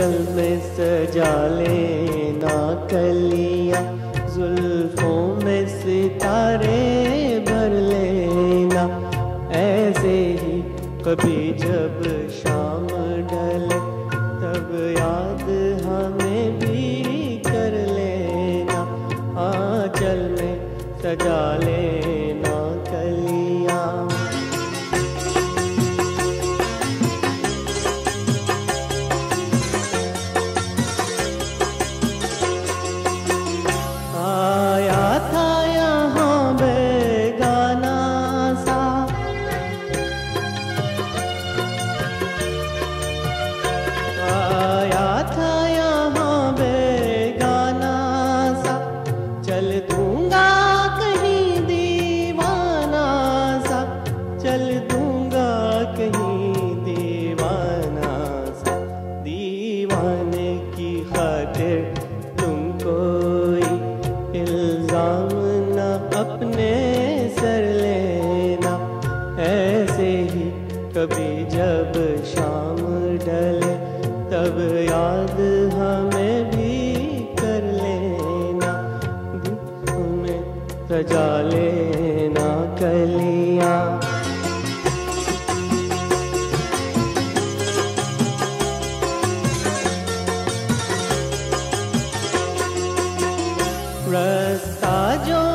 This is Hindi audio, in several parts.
आंचल में सजा लेना कलिया, जुल्फों में सितारे भर लेना। ऐसे ही कभी जब शाम ढले, तब याद हमें भी कर लेना। आंचल में सजा लेना कभी जब शाम ढले तब याद हमें भी कर लेना। तुम्हें सजा लेना कलिया। रास्ता जो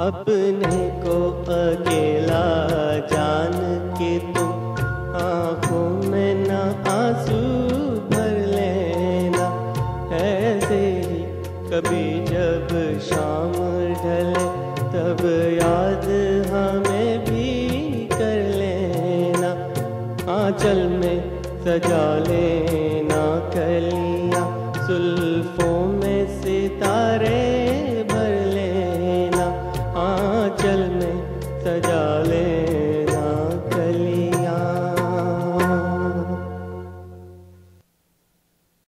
अपने को अकेला जान के तुम आँखों में न आँसू भर लेना। ऐसे ही कभी जब शाम ढले, तब याद हमें भी कर लेना। आंचल में सजा लेना कलिया, सुल्फों में सितारे